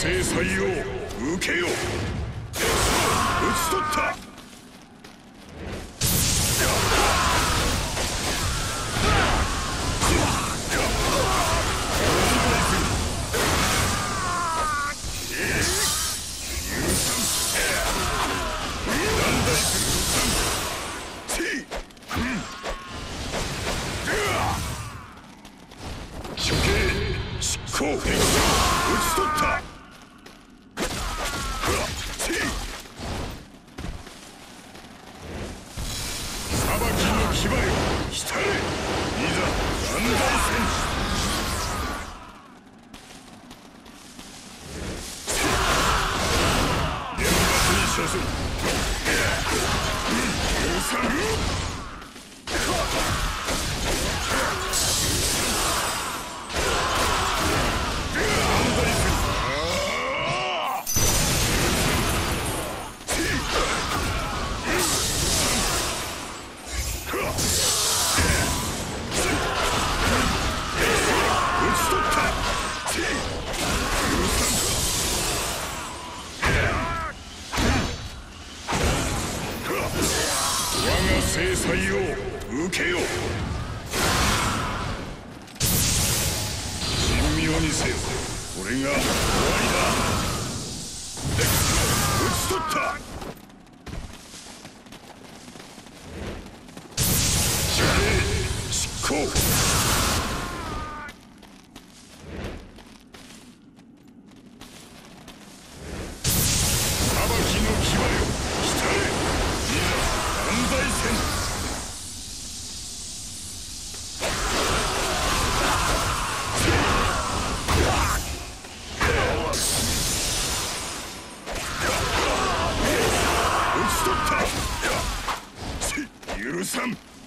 制裁を受けよう。討ち取った。牙よ浸れいざ三大戦士うさぎ制裁を受けよう。神妙にせよ。これが終わりだ。討ち取った。執行。許さん。